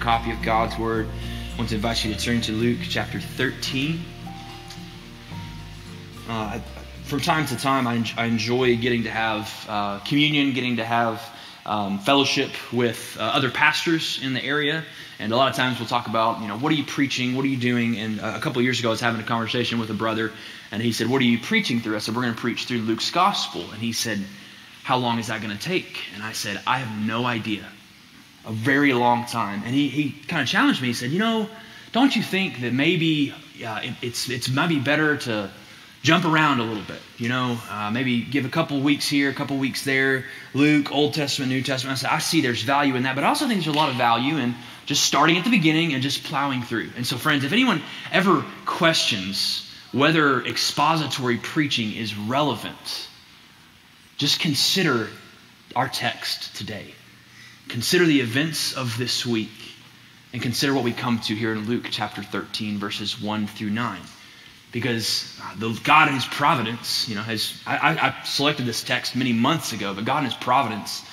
copy of God's Word, I want to invite you to turn to Luke chapter 13. Uh, from time to time, I, I enjoy getting to have uh, communion, getting to have um, fellowship with uh, other pastors in the area. And a lot of times we'll talk about, you know, what are you preaching? What are you doing? And uh, a couple years ago, I was having a conversation with a brother, and he said, What are you preaching through? I said, We're going to preach through Luke's gospel. And he said, How long is that going to take? And I said, I have no idea. A very long time. And he, he kind of challenged me. He said, You know, don't you think that maybe uh, it, it's, it's maybe better to jump around a little bit. You know, uh, maybe give a couple weeks here, a couple weeks there. Luke, Old Testament, New Testament. I said, I see there's value in that, but I also think there's a lot of value in just starting at the beginning and just plowing through. And so, friends, if anyone ever questions whether expository preaching is relevant, just consider our text today. Consider the events of this week and consider what we come to here in Luke chapter 13, verses 1 through 9 because the God in His providence, you know, has I, I, selected this text many months ago, but God in His providence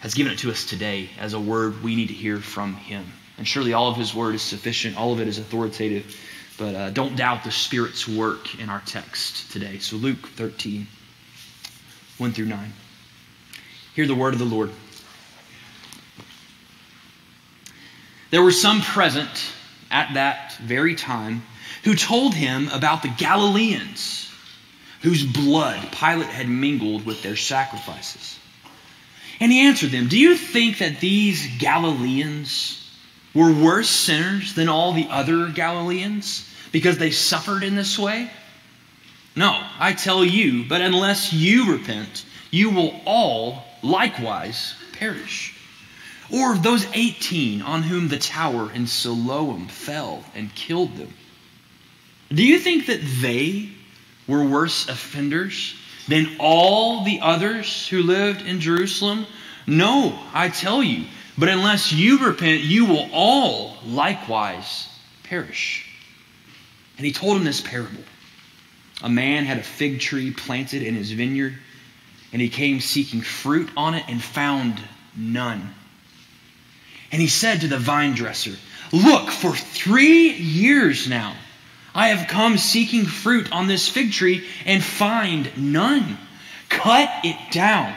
has given it to us today as a word we need to hear from Him. And surely all of His word is sufficient, all of it is authoritative, but uh, don't doubt the Spirit's work in our text today. So Luke 13, 1 through 9. Hear the word of the Lord. There were some present at that very time who told him about the Galileans whose blood Pilate had mingled with their sacrifices. And he answered them, Do you think that these Galileans were worse sinners than all the other Galileans because they suffered in this way? No, I tell you, but unless you repent, you will all likewise perish. Or those 18 on whom the tower in Siloam fell and killed them. Do you think that they were worse offenders than all the others who lived in Jerusalem? No, I tell you. But unless you repent, you will all likewise perish. And he told him this parable. A man had a fig tree planted in his vineyard, and he came seeking fruit on it and found none. And he said to the vine dresser, Look, for three years now, I have come seeking fruit on this fig tree and find none. Cut it down.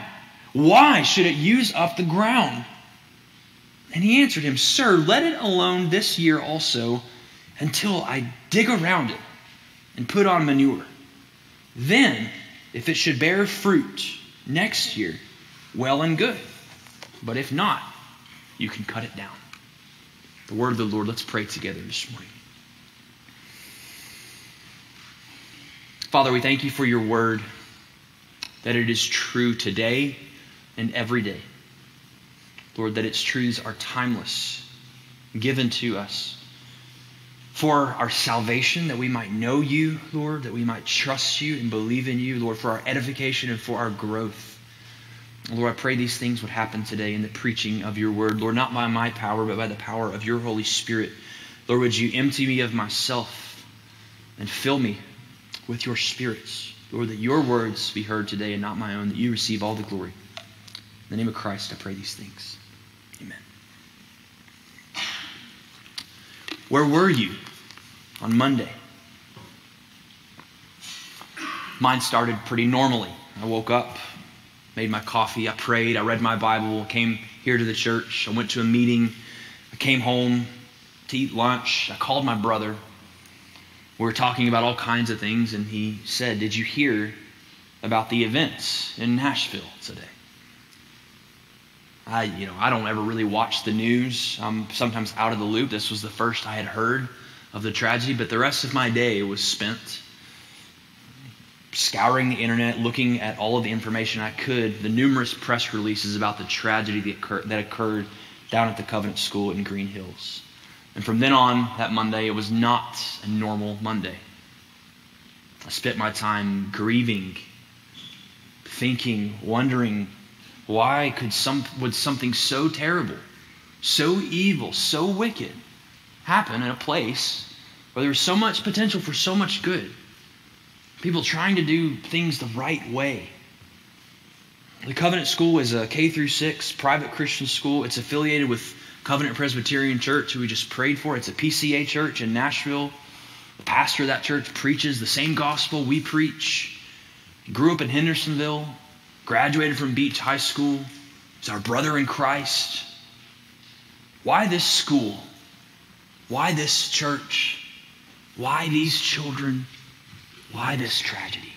Why should it use up the ground? And he answered him, Sir, let it alone this year also until I dig around it and put on manure. Then, if it should bear fruit next year, well and good. But if not, you can cut it down. The word of the Lord, let's pray together this morning. Father, we thank you for your word, that it is true today and every day. Lord, that its truths are timeless, given to us for our salvation, that we might know you, Lord, that we might trust you and believe in you, Lord, for our edification and for our growth. Lord, I pray these things would happen today in the preaching of your word. Lord, not by my power, but by the power of your Holy Spirit. Lord, would you empty me of myself and fill me with your spirits. Lord, that your words be heard today and not my own, that you receive all the glory. In the name of Christ, I pray these things. Amen. Where were you on Monday? Mine started pretty normally. I woke up, made my coffee, I prayed, I read my Bible, came here to the church, I went to a meeting, I came home to eat lunch, I called my brother, we were talking about all kinds of things, and he said, Did you hear about the events in Nashville today? I, you know, I don't ever really watch the news. I'm sometimes out of the loop. This was the first I had heard of the tragedy, but the rest of my day was spent scouring the internet, looking at all of the information I could, the numerous press releases about the tragedy that occurred, that occurred down at the Covenant School in Green Hills. And from then on, that Monday, it was not a normal Monday. I spent my time grieving, thinking, wondering why could some would something so terrible, so evil, so wicked happen in a place where there was so much potential for so much good. People trying to do things the right way. The Covenant School is a K through 6 private Christian school. It's affiliated with Covenant Presbyterian Church, who we just prayed for. It's a PCA church in Nashville. The pastor of that church preaches the same gospel we preach. Grew up in Hendersonville, graduated from Beech High School. He's our brother in Christ. Why this school? Why this church? Why these children? Why this tragedy?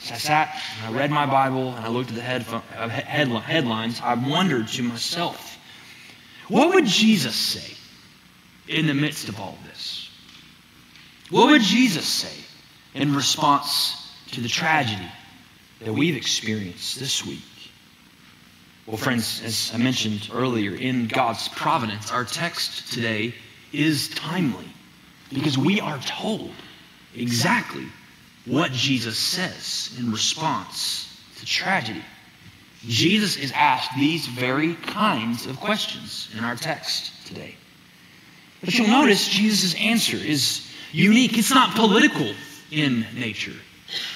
So I sat and I read my Bible and I looked at the uh, headlines. I wondered to myself, what would Jesus say in the midst of all this? What would Jesus say in response to the tragedy that we've experienced this week? Well, friends, as I mentioned earlier, in God's providence, our text today is timely because we are told exactly what Jesus says in response to tragedy. Jesus is asked these very kinds of questions in our text today. But you'll notice Jesus' answer is unique. It's not political in nature,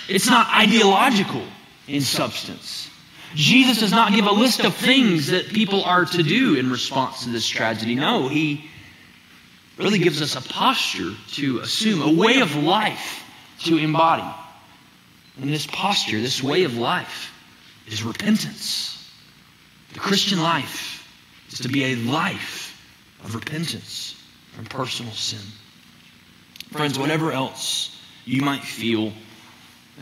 it's not ideological in substance. Jesus does not give a list of things that people are to do in response to this tragedy. No, he really gives us a posture to assume, a way of life to embody. And this posture, this way of life, is repentance. The Christian life is to be a life of repentance from personal sin. Friends, whatever else you might feel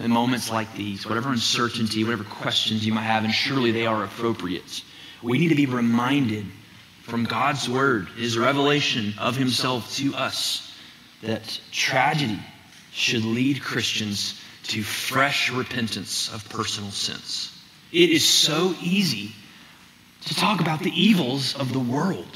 in moments like these, whatever uncertainty, whatever questions you might have, and surely they are appropriate, we need to be reminded from God's Word, His revelation of Himself to us, that tragedy should lead Christians to fresh repentance of personal sins. It is so easy to talk about the evils of the world.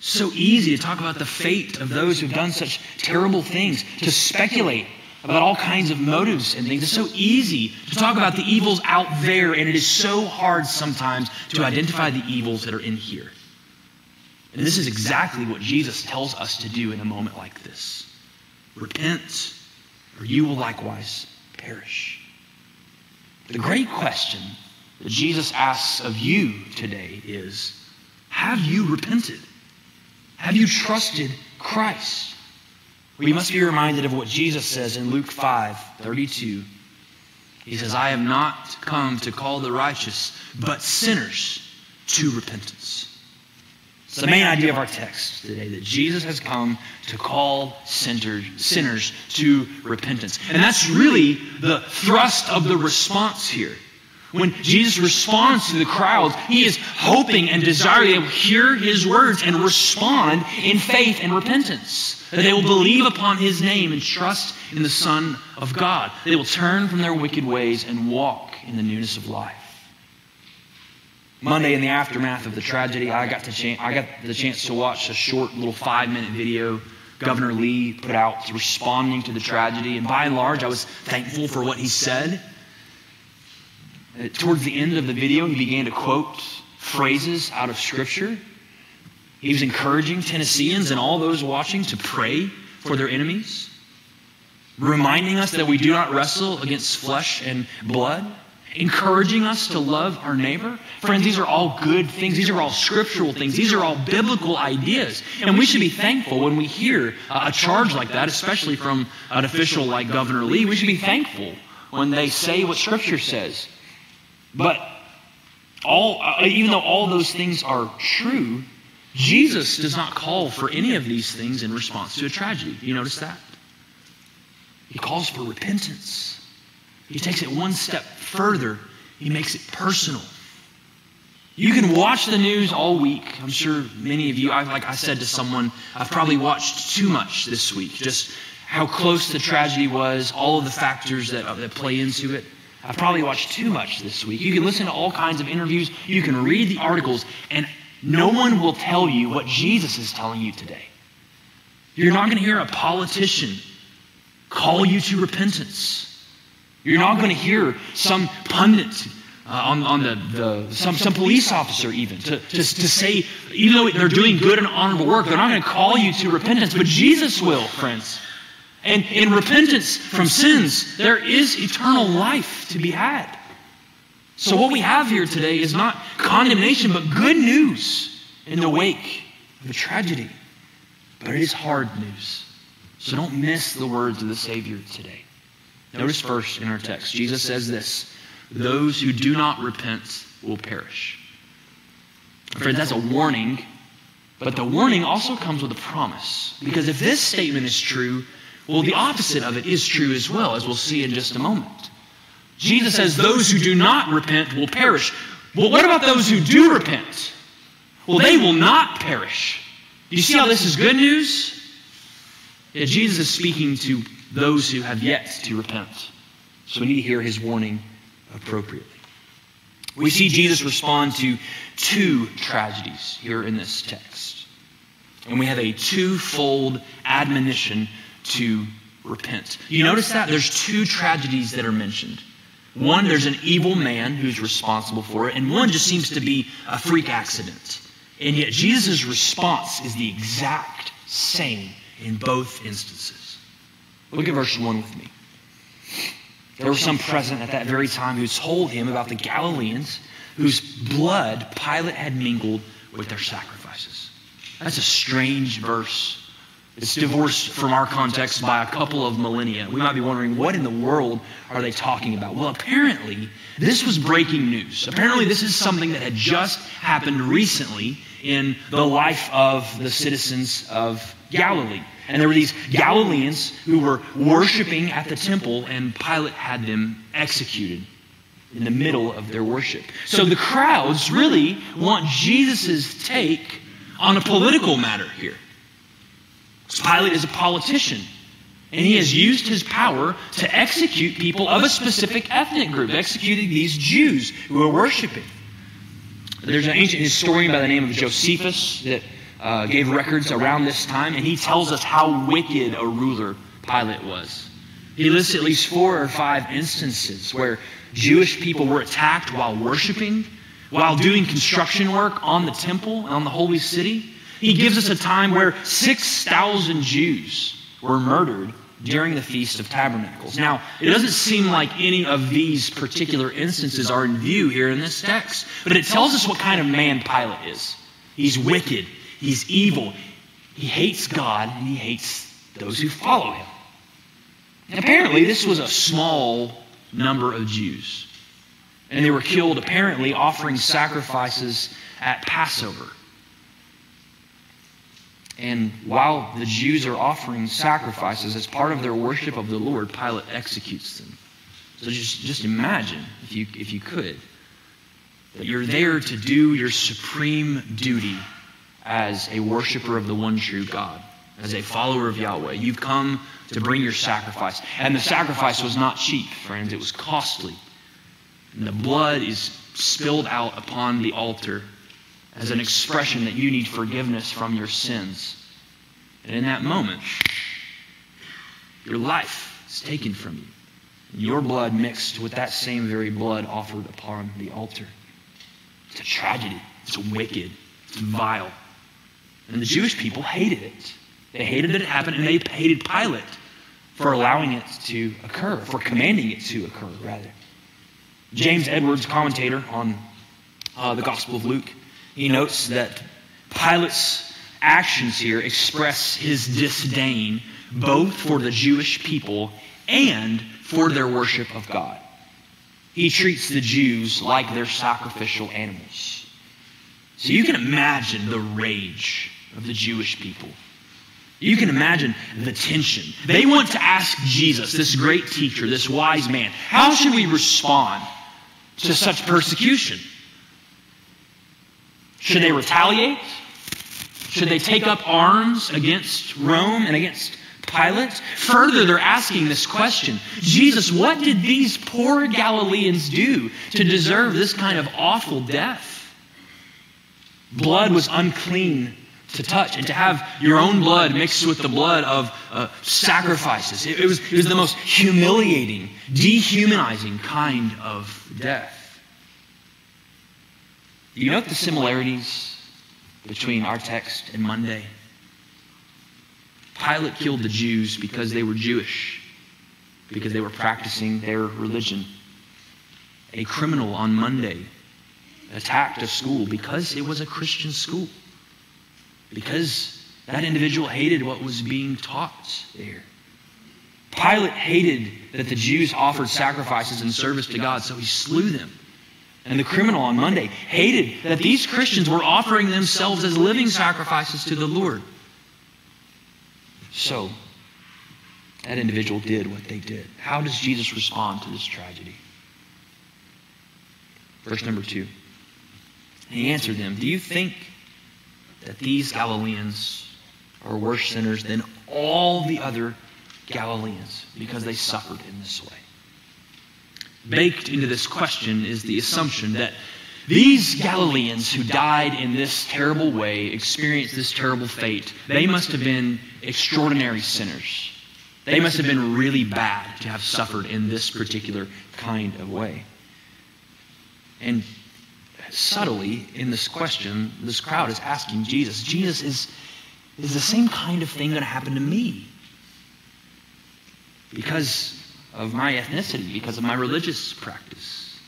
So easy to talk about the fate of those who've done such terrible things, to speculate about all kinds of motives and things. It's so easy to talk about the evils out there, and it is so hard sometimes to identify the evils that are in here. And this is exactly what Jesus tells us to do in a moment like this repent, or you will likewise perish. The great question that Jesus asks of you today is Have you repented? Have you trusted Christ? We must be reminded of what Jesus says in Luke 5 32. He says, I have not come to call the righteous, but sinners to repentance. It's the main idea of our text today that Jesus has come to call sinners to repentance. And that's really the thrust of the response here. When Jesus responds to the crowds, he is hoping and desiring they will hear his words and respond in faith and repentance. That they will believe upon his name and trust in the Son of God. They will turn from their wicked ways and walk in the newness of life. Monday, in the aftermath of the tragedy, I got, to I got the chance to watch a short little five minute video Governor Lee put out responding to the tragedy. And by and large, I was thankful for what he said. Uh, towards the end of the video, he began to quote phrases out of Scripture. He was encouraging Tennesseans and all those watching to pray for their enemies, reminding us that we do not wrestle against flesh and blood encouraging us to love our neighbor. Friends, these are all good things. These are all scriptural things. These are all biblical ideas. And we should be thankful when we hear a charge like that, especially from an official like Governor Lee. We should be thankful when they say what Scripture says. But all, uh, even though all those things are true, Jesus does not call for any of these things in response to a tragedy. You notice that? He calls for repentance. He takes it one step further, he makes it personal. You can watch the news all week. I'm sure many of you, I, like I said to someone, I've probably watched too much this week. Just how close the tragedy was, all of the factors that, uh, that play into it. I've probably watched too much this week. You can listen to all kinds of interviews, you can read the articles, and no one will tell you what Jesus is telling you today. You're not going to hear a politician call you to repentance. You're not going to hear some pundit uh, on, on the, the some, some police officer even to, to, to say, even though they're doing good and honorable work, they're not going to call you to repentance, but Jesus will, friends. And in repentance from sins, there is eternal life to be had. So, what we have here today is not condemnation, but good news in the wake of a tragedy. But it is hard news. So, don't miss the words of the Savior today. Notice first in our text, Jesus says this Those who do not repent will perish. Friends, that's a warning, but the warning also comes with a promise. Because if this statement is true, well, the opposite of it is true as well, as we'll see in just a moment. Jesus says those who do not repent will perish. Well, what about those who do repent? Well, they will not perish. Do you see how this is good news? Yeah, Jesus is speaking to those who have yet to repent. So we need to hear his warning appropriately. We see Jesus respond to two tragedies here in this text. And we have a twofold admonition to repent. You notice that? There's two tragedies that are mentioned. One, there's an evil man who's responsible for it, and one just seems to be a freak accident. And yet, Jesus' response is the exact same in both instances. Look at verse 1 with me. There were some present at that very time who told him about the Galileans whose blood Pilate had mingled with their sacrifices. That's a strange verse it's divorced from our context by a couple of millennia. We might be wondering, what in the world are they talking about? Well, apparently, this was breaking news. Apparently, this is something that had just happened recently in the life of the citizens of Galilee. And there were these Galileans who were worshiping at the temple, and Pilate had them executed in the middle of their worship. So the crowds really want Jesus' take on a political matter here. Pilate is a politician. And he has used his power to execute people of a specific ethnic group, executing these Jews who are worshiping. There's an ancient historian by the name of Josephus that uh, gave records around this time, and he tells us how wicked a ruler Pilate was. He lists at least four or five instances where Jewish people were attacked while worshiping, while doing construction work on the temple, on the holy city. He gives us a time where 6,000 Jews were murdered during the Feast of Tabernacles. Now, it doesn't seem like any of these particular instances are in view here in this text, but it tells us what kind of man Pilate is. He's wicked, he's evil, he hates God, and he hates those who follow him. And apparently, this was a small number of Jews. And they were killed, apparently, offering sacrifices at Passover. And while the Jews are offering sacrifices as part of their worship of the Lord, Pilate executes them. So just, just imagine, if you, if you could, that you're there to do your supreme duty as a worshiper of the one true God, as a follower of Yahweh. You've come to bring your sacrifice. And the sacrifice was not cheap, friends, it was costly. And the blood is spilled out upon the altar as an expression that you need forgiveness from your sins. And in that moment, your life is taken from you. Your blood mixed with that same very blood offered upon the altar. It's a tragedy. It's wicked. It's vile. And the Jewish people hated it. They hated that it happened, and they hated Pilate for allowing it to occur, for commanding it to occur, rather. James Edwards, commentator on uh, the Gospel of Luke, he notes that Pilate's actions here express his disdain both for the Jewish people and for their worship of God. He treats the Jews like their sacrificial animals. So you can imagine the rage of the Jewish people. You can imagine the tension. They want to ask Jesus, this great teacher, this wise man, how should we respond to such persecution? Should they retaliate? Should they take up arms against Rome and against Pilate? Further, they're asking this question Jesus, what did these poor Galileans do to deserve this kind of awful death? Blood was unclean to touch, and to have your own blood mixed with the blood of uh, sacrifices. It, it, was, it was the most humiliating, dehumanizing kind of death. Do you note the similarities between our text and Monday? Pilate killed the Jews because they were Jewish, because they were practicing their religion. a criminal on Monday attacked a school because it was a Christian school. Because that individual hated what was being taught there. Pilate hated that the Jews offered sacrifices in service to God, so he slew them. And the criminal on Monday hated that these Christians were offering themselves as living sacrifices to the Lord. So, that individual did what they did. How does Jesus respond to this tragedy? Verse number two. He answered them, Do you think that these Galileans are worse sinners than all the other Galileans because they suffered in this way? Baked into this question is the assumption that these Galileans who died in this terrible way, experienced this terrible fate, they must have been extraordinary sinners. They must have been really bad to have suffered in this particular kind of way. And subtly in this question, this crowd is asking Jesus, Jesus, is, is the same kind of thing going to happen to me? Because of my ethnicity, because of my religious practice.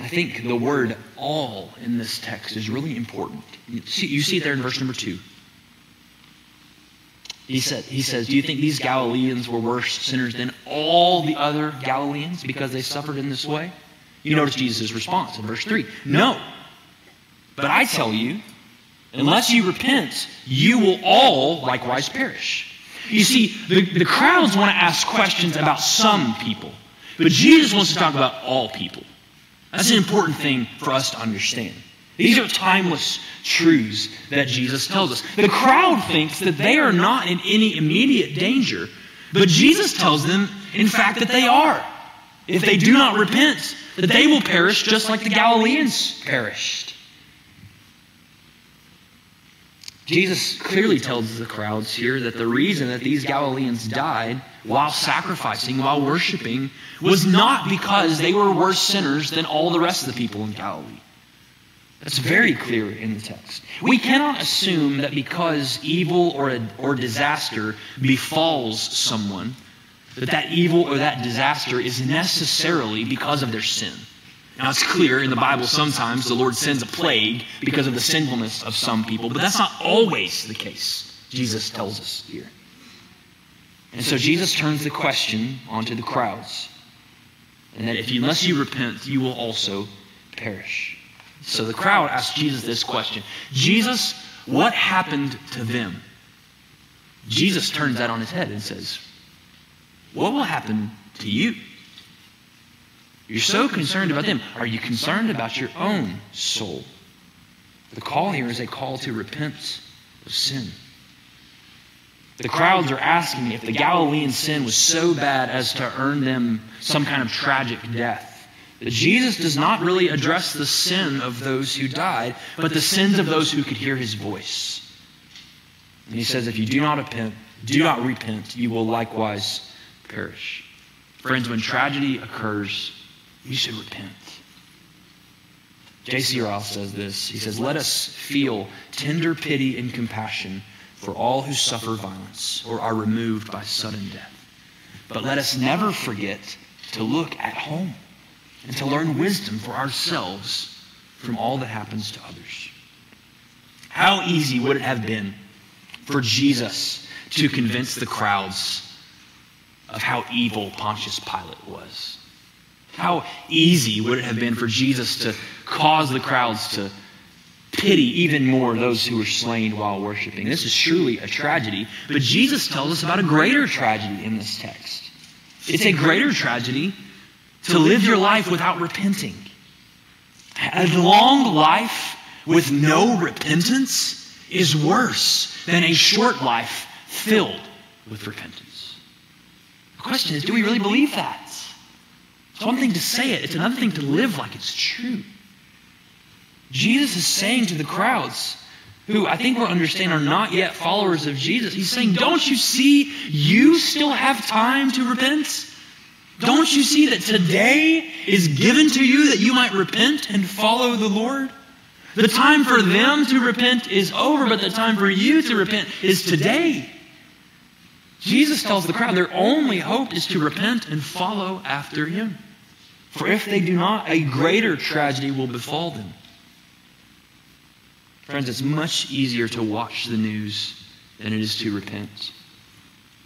I think the word all in this text is really important. You see, you see it there in verse number two. He, said, he says, Do you think these Galileans were worse sinners than all the other Galileans because they suffered in this way? You notice Jesus' response in verse 3 No. But I tell you, unless you repent, you will all likewise perish. You see, the, the crowds want to ask questions about some people, but Jesus wants to talk about all people. That's an important thing for us to understand. These are timeless truths that Jesus tells us. The crowd thinks that they are not in any immediate danger, but Jesus tells them, in fact, that they are. If they do not repent, that they will perish just like the Galileans perished. Jesus clearly tells the crowds here that the reason that these Galileans died while sacrificing, while worshiping, was not because they were worse sinners than all the rest of the people in Galilee. That's very clear in the text. We cannot assume that because evil or, a, or disaster befalls someone, that that evil or that disaster is necessarily because of their sin. Now, it's clear in the Bible sometimes the Lord sends a plague because of the sinfulness of some people, but that's not always the case, Jesus tells us here. And so Jesus turns the question onto the crowds. And that if you, unless you repent, you will also perish. So the crowd asks Jesus this question Jesus, what happened to them? Jesus turns that on his head and says, what will happen to you? You're so concerned about them. Are you concerned about your own soul? The call here is a call to repent of sin. The crowds are asking if the Galilean sin was so bad as to earn them some kind of tragic death. That Jesus does not really address the sin of those who died, but the sins of those who could hear his voice. And he says, if you do not repent, do not repent, you will likewise perish. Friends, when tragedy occurs, we should repent. J.C. Ryle says this. He says, Let us feel tender pity and compassion for all who suffer violence or are removed by sudden death. But let us never forget to look at home and to learn wisdom for ourselves from all that happens to others. How easy would it have been for Jesus to convince the crowds of how evil Pontius Pilate was. How easy would it have been for Jesus to cause the crowds to pity even more those who were slain while worshiping? This is truly a tragedy, but Jesus tells us about a greater tragedy in this text. It's a greater tragedy to live your life without repenting. A long life with no repentance is worse than a short life filled with repentance question is do we really believe that? It's one thing to say it, it's another thing to live like it's true. Jesus is saying to the crowds, who I think we understand are not yet followers of Jesus, he's saying, Don't you see you still have time to repent? Don't you see that today is given to you that you might repent and follow the Lord? The time for them to repent is over, but the time for you to repent is today. Jesus tells the crowd their only hope is to repent and follow after him. For if they do not, a greater tragedy will befall them. Friends, it's much easier to watch the news than it is to repent.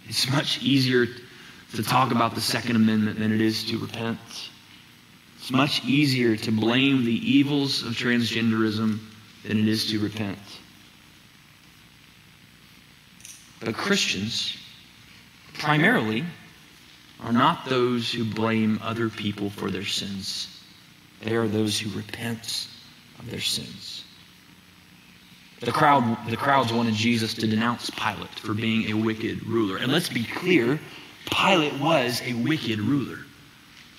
It's much easier to talk about the Second Amendment than it is to repent. It's much easier to blame the evils of transgenderism than it is to repent. But Christians, primarily, are not those who blame other people for their sins. They are those who repent of their sins. The crowd, the crowds wanted Jesus to denounce Pilate for being a wicked ruler. And let's be clear, Pilate was a wicked ruler.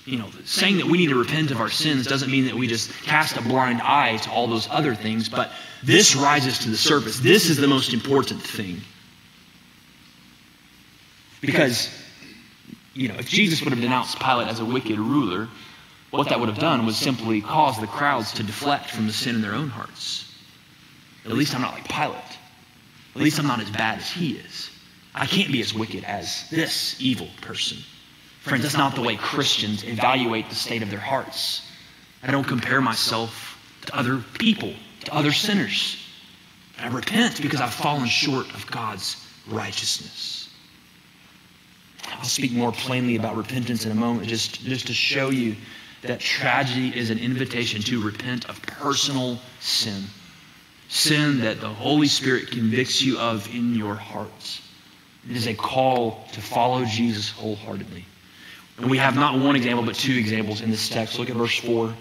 You know, saying that we need to repent of our sins doesn't mean that we just cast a blind eye to all those other things, but this rises to the surface. This is the most important thing. Because, you know, if Jesus would have denounced Pilate as a wicked ruler, what that would have done was simply cause the crowds to deflect from the sin in their own hearts. At least I'm not like Pilate. At least I'm not as bad as he is. I can't be as wicked as this evil person. Friends, that's not the way Christians evaluate the state of their hearts. I don't compare myself to other people, to other sinners. I repent because I've fallen short of God's righteousness. I'll speak more plainly about repentance in a moment, just, just to show you that tragedy is an invitation to repent of personal sin sin that the Holy Spirit convicts you of in your hearts. It is a call to follow Jesus wholeheartedly. And we have not one example, but two examples in this text. Look at verse 4.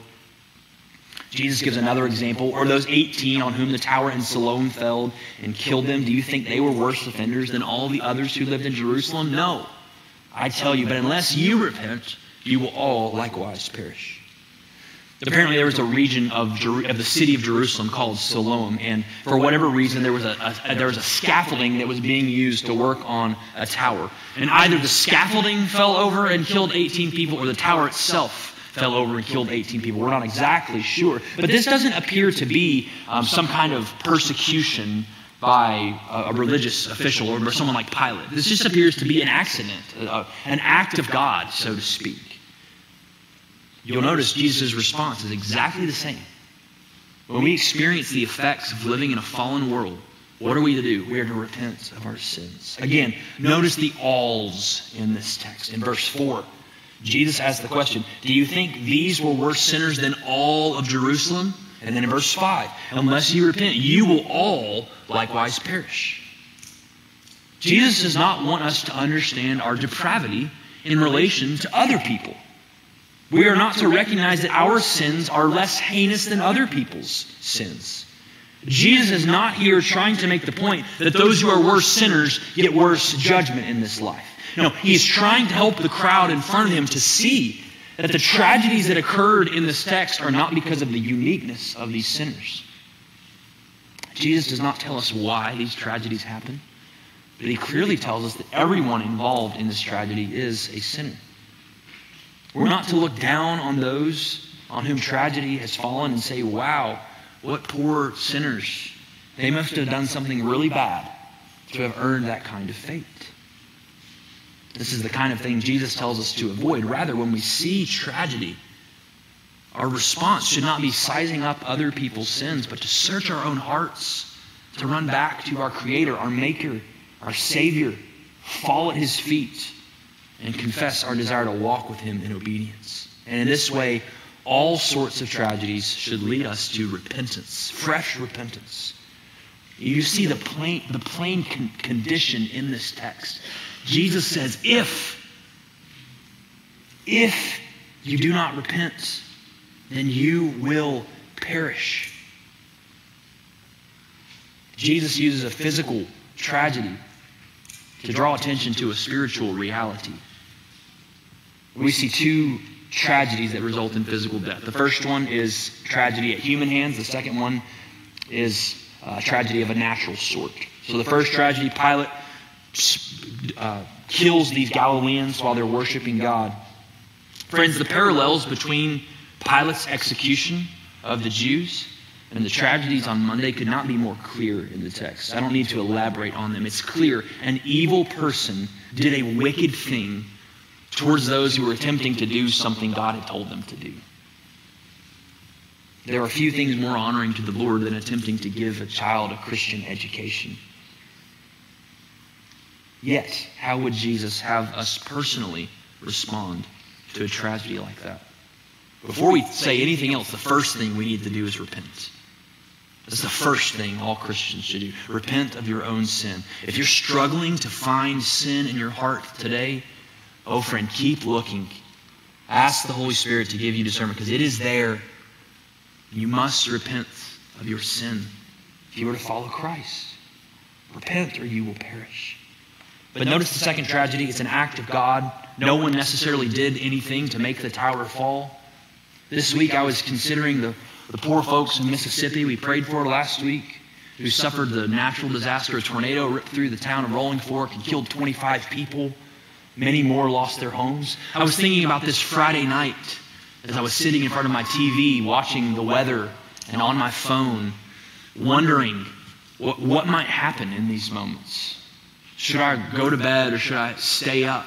Jesus gives another example. Or those 18 on whom the tower in Siloam fell and killed them, do you think they were worse offenders than all the others who lived in Jerusalem? No. I tell you, but unless you repent, you will all likewise perish. Apparently, there was a region of, Jer- of the city of Jerusalem called Siloam, and for whatever reason, there was a, a, there was a scaffolding that was being used to work on a tower. And either the scaffolding fell over and killed 18 people, or the tower itself fell over and killed 18 people. We're not exactly sure. But this doesn't appear to be um, some kind of persecution by a, a religious official or someone like Pilate. This just appears to be an accident, uh, an act of God, so to speak. You'll notice Jesus' response is exactly the same. When we experience the effects of living in a fallen world, what are we to do? We are to repent of our sins. Again, notice the alls in this text. In verse 4, Jesus asks the question Do you think these were worse sinners than all of Jerusalem? And then in verse 5, unless you repent, you will all likewise perish. Jesus does not want us to understand our depravity in relation to other people. We are not to recognize that our sins are less heinous than other people's sins. Jesus is not here trying to make the point that those who are worse sinners get worse judgment in this life. No, he's trying to help the crowd in front of him to see that the tragedies that occurred in this text are not because of the uniqueness of these sinners. Jesus does not tell us why these tragedies happen, but he clearly tells us that everyone involved in this tragedy is a sinner. We're not to look down on those on whom tragedy has fallen and say, wow, what poor sinners. They must have done something really bad to have earned that kind of fate. This is the kind of thing Jesus tells us to avoid. Rather, when we see tragedy, our response should not be sizing up other people's sins, but to search our own hearts, to run back to our Creator, our Maker, our Savior, fall at His feet, and confess our desire to walk with Him in obedience. And in this way, all sorts of tragedies should lead us to repentance, fresh repentance. You see the plain, the plain con- condition in this text. Jesus says, if, if you do not repent, then you will perish. Jesus uses a physical tragedy to draw attention to a spiritual reality we see two tragedies that result in physical death. The first one is tragedy at human hands, the second one is a tragedy of a natural sort. So the first tragedy, Pilate uh, kills these Galileans while they're worshiping God. Friends, the parallels between Pilate's execution of the Jews and the tragedies on Monday could not be more clear in the text. I don't need to elaborate on them. It's clear an evil person did a wicked thing towards those who were attempting to do something God had told them to do. There are few things more honoring to the Lord than attempting to give a child a Christian education. Yet, how would Jesus have us personally respond to a tragedy like that? Before we say anything else, the first thing we need to do is repent. That's the first thing all Christians should do. Repent of your own sin. If you're struggling to find sin in your heart today, oh friend, keep looking. Ask the Holy Spirit to give you discernment because it is there. You must repent of your sin if you are to follow Christ. Repent or you will perish. But notice the second tragedy. It's an act of God. No one necessarily did anything to make the tower fall. This week I was considering the, the poor folks in Mississippi we prayed for last week who suffered the natural disaster. A tornado ripped through the town of Rolling Fork and killed 25 people. Many more lost their homes. I was thinking about this Friday night as I was sitting in front of my TV watching the weather and on my phone, wondering what, what might happen in these moments. Should I go to bed or should I stay up?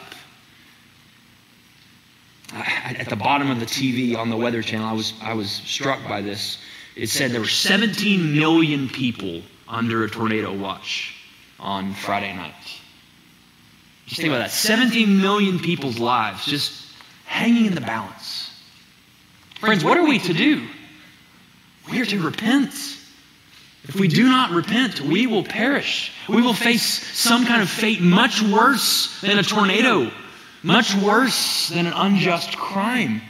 At the bottom of the TV on the Weather Channel, I was, I was struck by this. It said there were 17 million people under a tornado watch on Friday night. Just think about that 17 million people's lives just hanging in the balance. Friends, what are we to do? We are to repent. If we do not repent, we will perish. We will face some kind of fate much worse than a tornado, much worse than an unjust crime.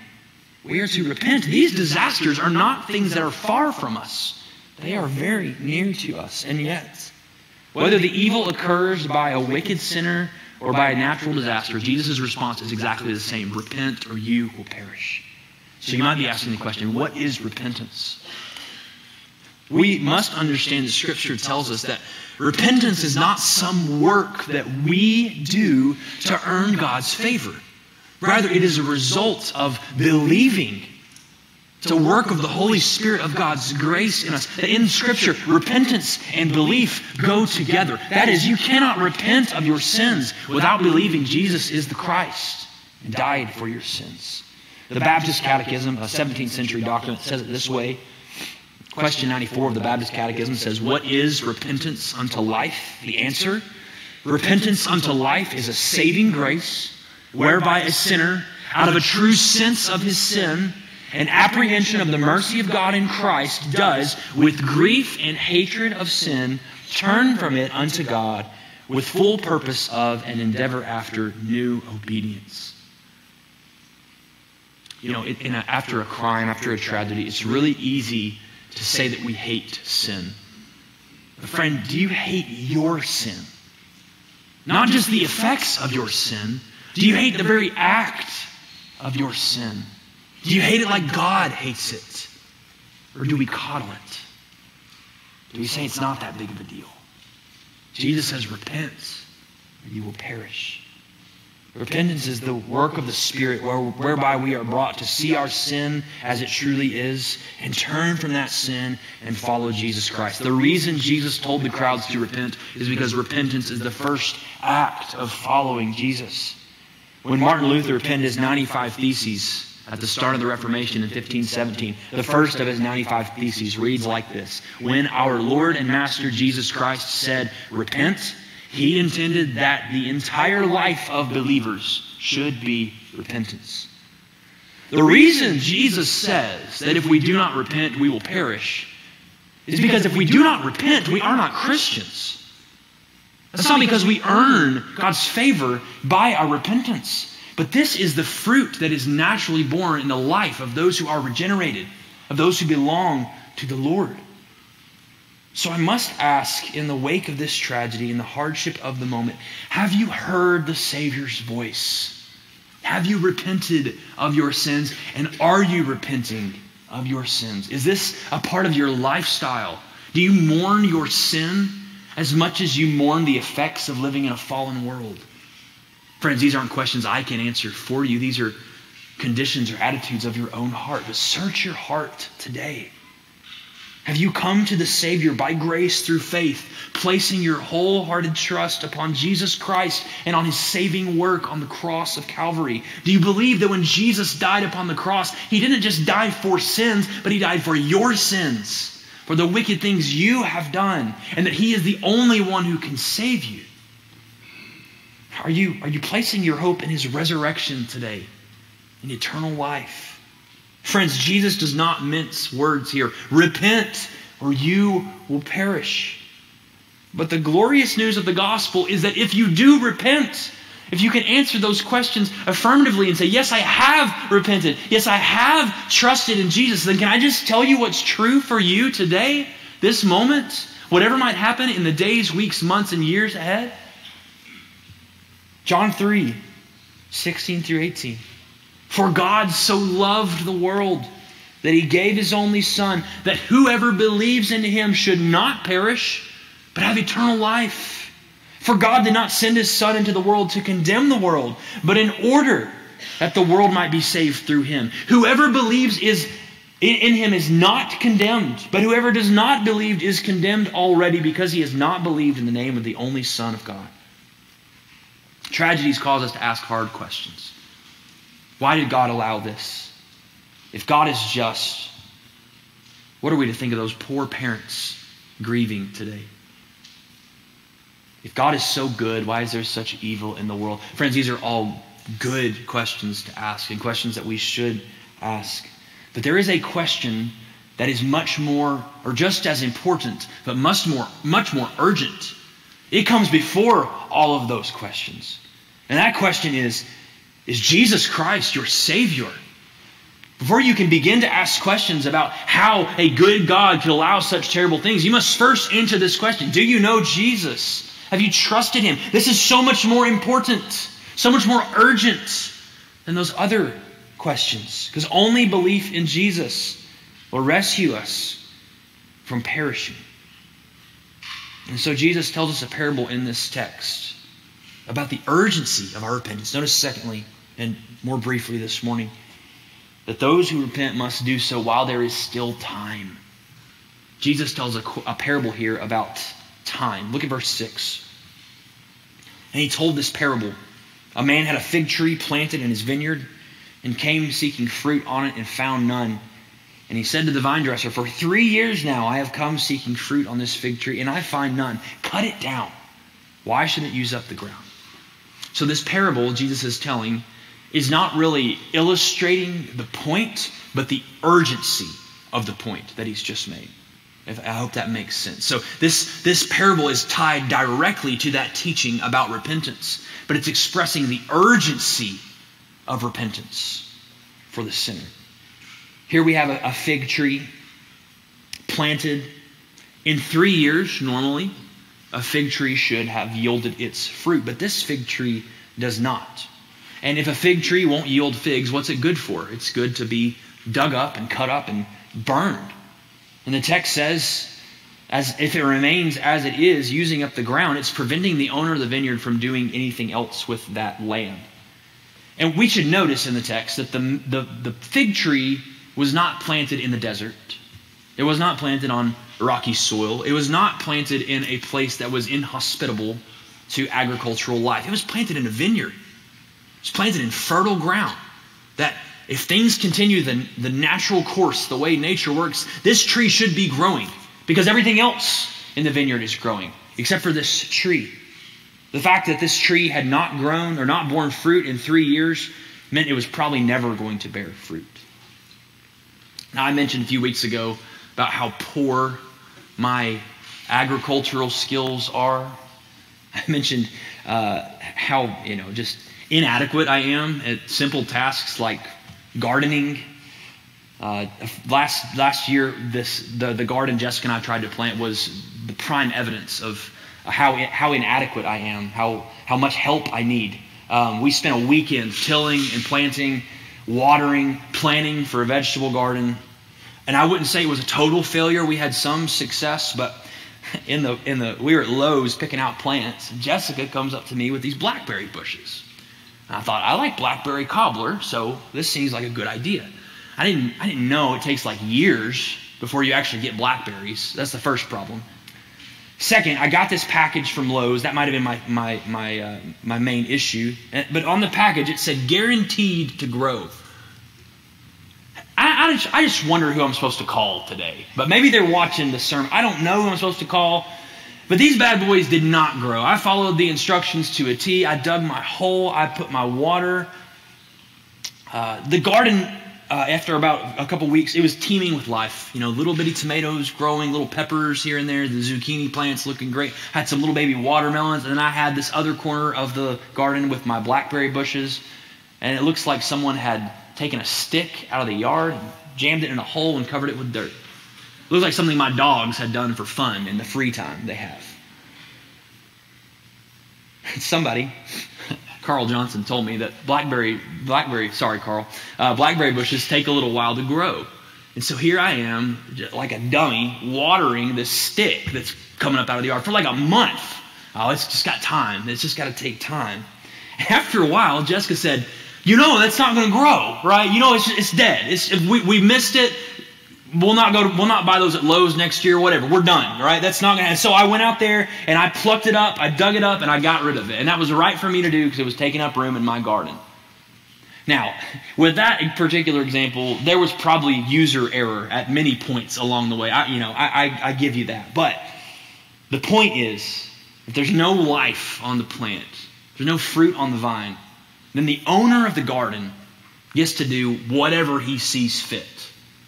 We are to repent. These disasters are not things that are far from us, they are very near to us. And yet, whether the evil occurs by a wicked sinner or by a natural disaster, Jesus' response is exactly the same repent or you will perish. So you might be asking the question what is repentance? We must understand that Scripture tells us that repentance is not some work that we do to earn God's favor. Rather, it is a result of believing. It's a work of the Holy Spirit of God's grace in us. In Scripture, repentance and belief go together. That is, you cannot repent of your sins without believing Jesus is the Christ and died for your sins. The Baptist Catechism, a 17th century document, says it this way Question 94 of the Baptist Catechism says, What is repentance unto life? The answer Repentance unto life is a saving grace whereby a sinner, out of a true sense of his sin and apprehension of the mercy of God in Christ, does, with grief and hatred of sin, turn from it unto God with full purpose of and endeavor after new obedience. You know, in a, after a crime, after a tragedy, it's really easy to say that we hate sin. But friend, do you hate your sin? Not just the effects of your sin. Do you hate the very act of your sin? Do you hate it like God hates it? Or do we coddle it? Do we say it's not that big of a deal? Jesus says, repent, or you will perish. Repentance is the work of the Spirit whereby we are brought to see our sin as it truly is and turn from that sin and follow Jesus Christ. The reason Jesus told the crowds to repent is because repentance is the first act of following Jesus. When Martin Luther penned his 95 Theses at the start of the Reformation in 1517, the first of his 95 Theses reads like this When our Lord and Master Jesus Christ said, Repent, he intended that the entire life of believers should be repentance. The reason Jesus says that if we do not repent, we will perish is because if we do not repent, we are not Christians. That's not because we earn God's favor by our repentance. But this is the fruit that is naturally born in the life of those who are regenerated, of those who belong to the Lord. So I must ask, in the wake of this tragedy, in the hardship of the moment, have you heard the Savior's voice? Have you repented of your sins? And are you repenting of your sins? Is this a part of your lifestyle? Do you mourn your sin as much as you mourn the effects of living in a fallen world? Friends, these aren't questions I can answer for you. These are conditions or attitudes of your own heart. But search your heart today. Have you come to the Savior by grace through faith, placing your wholehearted trust upon Jesus Christ and on his saving work on the cross of Calvary? Do you believe that when Jesus died upon the cross, he didn't just die for sins, but he died for your sins, for the wicked things you have done, and that he is the only one who can save you? Are you, are you placing your hope in his resurrection today, in eternal life? Friends, Jesus does not mince words here. Repent, or you will perish. But the glorious news of the gospel is that if you do repent, if you can answer those questions affirmatively and say, Yes, I have repented. Yes, I have trusted in Jesus, then can I just tell you what's true for you today, this moment, whatever might happen in the days, weeks, months, and years ahead? John 3 16 through 18. For God so loved the world that he gave his only Son, that whoever believes in him should not perish, but have eternal life. For God did not send his Son into the world to condemn the world, but in order that the world might be saved through him. Whoever believes is in him is not condemned, but whoever does not believe is condemned already because he has not believed in the name of the only Son of God. Tragedies cause us to ask hard questions. Why did God allow this? If God is just, what are we to think of those poor parents grieving today? If God is so good, why is there such evil in the world? Friends, these are all good questions to ask and questions that we should ask. But there is a question that is much more, or just as important, but much more, much more urgent. It comes before all of those questions. And that question is is Jesus Christ your Savior? Before you can begin to ask questions about how a good God could allow such terrible things, you must first answer this question Do you know Jesus? Have you trusted Him? This is so much more important, so much more urgent than those other questions. Because only belief in Jesus will rescue us from perishing. And so Jesus tells us a parable in this text about the urgency of our repentance. Notice, secondly, and more briefly this morning, that those who repent must do so while there is still time. Jesus tells a, a parable here about time. Look at verse 6. And he told this parable A man had a fig tree planted in his vineyard and came seeking fruit on it and found none. And he said to the vine dresser, For three years now I have come seeking fruit on this fig tree, and I find none. Cut it down. Why should it use up the ground? So, this parable Jesus is telling is not really illustrating the point, but the urgency of the point that he's just made. If, I hope that makes sense. So, this, this parable is tied directly to that teaching about repentance, but it's expressing the urgency of repentance for the sinner. Here we have a, a fig tree planted in three years, normally, a fig tree should have yielded its fruit, but this fig tree does not. And if a fig tree won't yield figs, what's it good for? It's good to be dug up and cut up and burned. And the text says, as if it remains as it is, using up the ground, it's preventing the owner of the vineyard from doing anything else with that land. And we should notice in the text that the, the, the fig tree was not planted in the desert. It was not planted on rocky soil. It was not planted in a place that was inhospitable to agricultural life. It was planted in a vineyard. It was planted in fertile ground. That if things continue the, the natural course, the way nature works, this tree should be growing because everything else in the vineyard is growing except for this tree. The fact that this tree had not grown or not borne fruit in three years meant it was probably never going to bear fruit. Now, I mentioned a few weeks ago about how poor my agricultural skills are. I mentioned uh, how, you know, just inadequate I am at simple tasks like gardening. Uh, last last year, this the, the garden Jessica and I tried to plant was the prime evidence of how how inadequate I am, how how much help I need. Um, we spent a weekend tilling and planting, watering, planning for a vegetable garden, and I wouldn't say it was a total failure. We had some success, but in the in the we were at Lowe's picking out plants. Jessica comes up to me with these blackberry bushes. And I thought I like blackberry cobbler, so this seems like a good idea. I didn't I didn't know it takes like years before you actually get blackberries. That's the first problem. Second, I got this package from Lowe's. That might have been my, my, my, uh, my main issue. But on the package, it said guaranteed to grow. I, just, I just wonder who I'm supposed to call today. But maybe they're watching the sermon. I don't know who I'm supposed to call. But these bad boys did not grow. I followed the instructions to a T. I dug my hole. I put my water. Uh, the garden, uh, after about a couple weeks, it was teeming with life. You know, little bitty tomatoes growing, little peppers here and there, the zucchini plants looking great. I had some little baby watermelons, and then I had this other corner of the garden with my blackberry bushes. And it looks like someone had taken a stick out of the yard, jammed it in a hole, and covered it with dirt. It looks like something my dogs had done for fun in the free time they have. Somebody, Carl Johnson, told me that blackberry, blackberry, sorry, Carl, uh, blackberry bushes take a little while to grow. And so here I am, like a dummy, watering this stick that's coming up out of the yard for like a month. Oh, it's just got time. It's just got to take time. After a while, Jessica said, you know that's not going to grow, right? You know it's, it's dead. It's, we, we missed it. We'll not go. To, we'll not buy those at Lowe's next year. Whatever. We're done, right? That's not going to. So I went out there and I plucked it up. I dug it up and I got rid of it, and that was right for me to do because it was taking up room in my garden. Now, with that particular example, there was probably user error at many points along the way. I, you know, I, I, I give you that. But the point is, if there's no life on the plant, there's no fruit on the vine, then the owner of the garden gets to do whatever he sees fit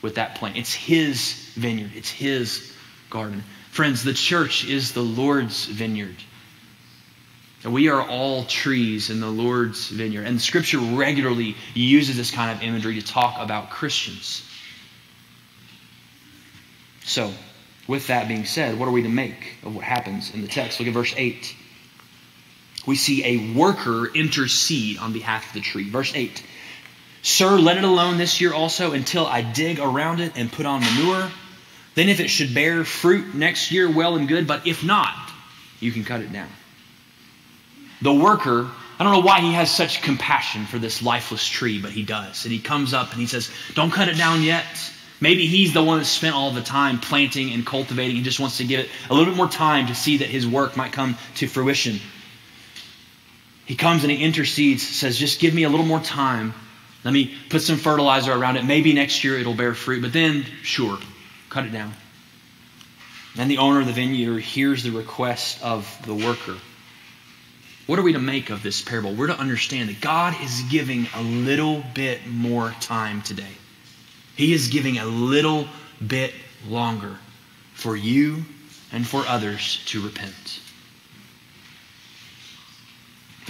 with that plant. It's his vineyard, it's his garden. Friends, the church is the Lord's vineyard. And we are all trees in the Lord's vineyard. And Scripture regularly uses this kind of imagery to talk about Christians. So, with that being said, what are we to make of what happens in the text? Look at verse 8 we see a worker intercede on behalf of the tree. Verse 8 Sir, let it alone this year also until I dig around it and put on manure. Then, if it should bear fruit next year, well and good, but if not, you can cut it down. The worker, I don't know why he has such compassion for this lifeless tree, but he does. And he comes up and he says, Don't cut it down yet. Maybe he's the one that spent all the time planting and cultivating. He just wants to give it a little bit more time to see that his work might come to fruition. He comes and he intercedes, says, Just give me a little more time. Let me put some fertilizer around it. Maybe next year it'll bear fruit. But then, sure, cut it down. And the owner of the vineyard hears the request of the worker. What are we to make of this parable? We're to understand that God is giving a little bit more time today. He is giving a little bit longer for you and for others to repent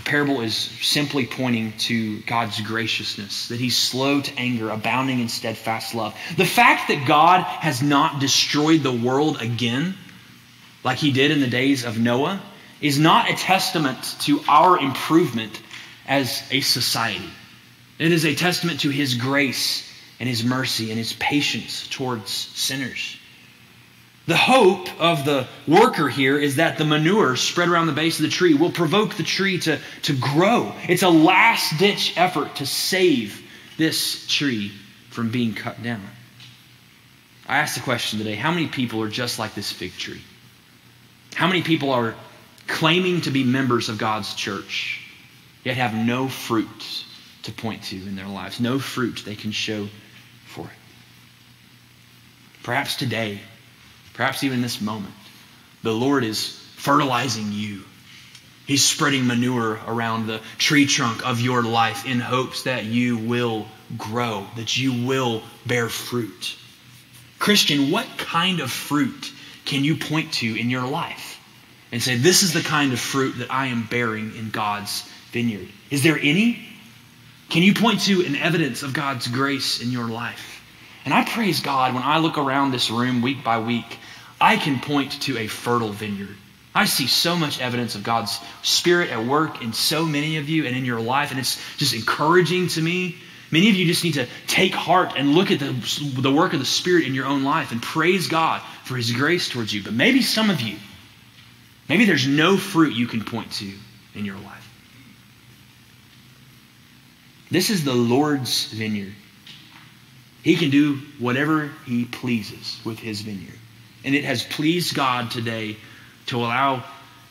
parable is simply pointing to God's graciousness, that he's slow to anger, abounding in steadfast love. The fact that God has not destroyed the world again, like he did in the days of Noah, is not a testament to our improvement as a society. It is a testament to his grace and his mercy and his patience towards sinners. The hope of the worker here is that the manure spread around the base of the tree will provoke the tree to, to grow. It's a last ditch effort to save this tree from being cut down. I asked the question today how many people are just like this fig tree? How many people are claiming to be members of God's church, yet have no fruit to point to in their lives, no fruit they can show for it? Perhaps today perhaps even this moment, the Lord is fertilizing you. He's spreading manure around the tree trunk of your life in hopes that you will grow, that you will bear fruit. Christian, what kind of fruit can you point to in your life and say, This is the kind of fruit that I am bearing in God's vineyard? Is there any? Can you point to an evidence of God's grace in your life? And I praise God when I look around this room week by week I can point to a fertile vineyard. I see so much evidence of God's Spirit at work in so many of you and in your life, and it's just encouraging to me. Many of you just need to take heart and look at the, the work of the Spirit in your own life and praise God for His grace towards you. But maybe some of you, maybe there's no fruit you can point to in your life. This is the Lord's vineyard. He can do whatever he pleases with his vineyard. And it has pleased God today to allow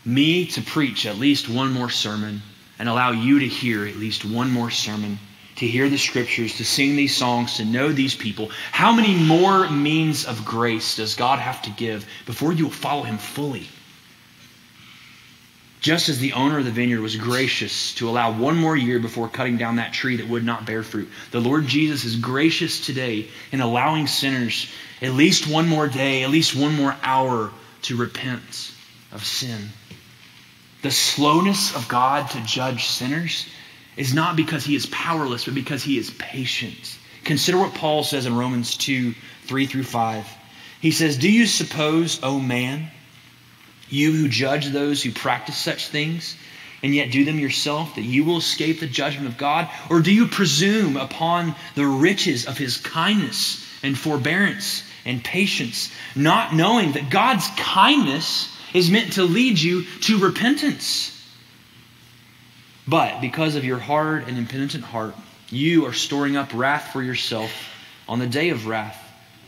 me to preach at least one more sermon and allow you to hear at least one more sermon, to hear the scriptures, to sing these songs, to know these people. How many more means of grace does God have to give before you will follow him fully? Just as the owner of the vineyard was gracious to allow one more year before cutting down that tree that would not bear fruit, the Lord Jesus is gracious today in allowing sinners at least one more day, at least one more hour to repent of sin. The slowness of God to judge sinners is not because he is powerless, but because he is patient. Consider what Paul says in Romans 2 3 through 5. He says, Do you suppose, O man, you who judge those who practice such things, and yet do them yourself, that you will escape the judgment of God? Or do you presume upon the riches of his kindness and forbearance and patience, not knowing that God's kindness is meant to lead you to repentance? But because of your hard and impenitent heart, you are storing up wrath for yourself on the day of wrath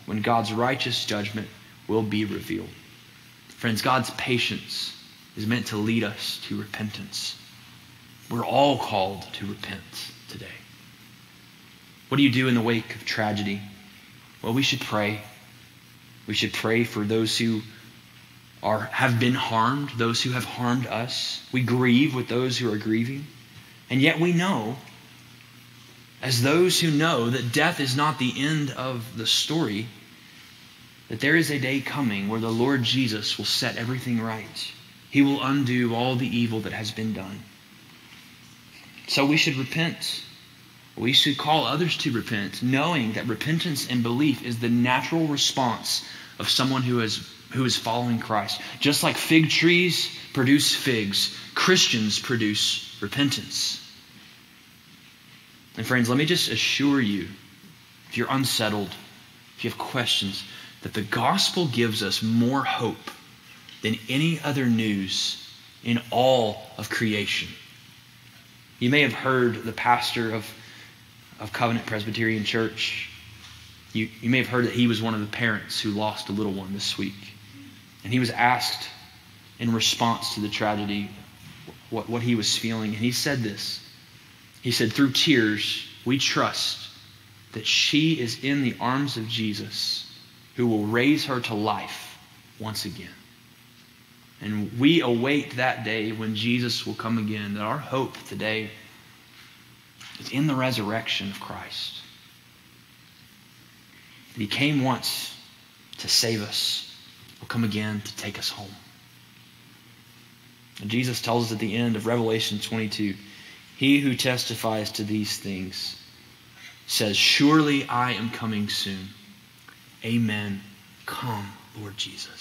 when God's righteous judgment will be revealed. Friends, God's patience is meant to lead us to repentance. We're all called to repent today. What do you do in the wake of tragedy? Well, we should pray. We should pray for those who are, have been harmed, those who have harmed us. We grieve with those who are grieving. And yet we know, as those who know, that death is not the end of the story that there is a day coming where the Lord Jesus will set everything right. He will undo all the evil that has been done. So we should repent. We should call others to repent, knowing that repentance and belief is the natural response of someone who is, who is following Christ. Just like fig trees produce figs, Christians produce repentance. And friends, let me just assure you if you're unsettled, if you have questions, that the gospel gives us more hope than any other news in all of creation. You may have heard the pastor of, of Covenant Presbyterian Church. You, you may have heard that he was one of the parents who lost a little one this week. And he was asked in response to the tragedy what, what he was feeling. And he said this He said, Through tears, we trust that she is in the arms of Jesus who will raise her to life once again. And we await that day when Jesus will come again, that our hope today is in the resurrection of Christ. That he came once to save us, will come again to take us home. And Jesus tells us at the end of Revelation 22 He who testifies to these things says, Surely I am coming soon. Amen. Come, Lord Jesus.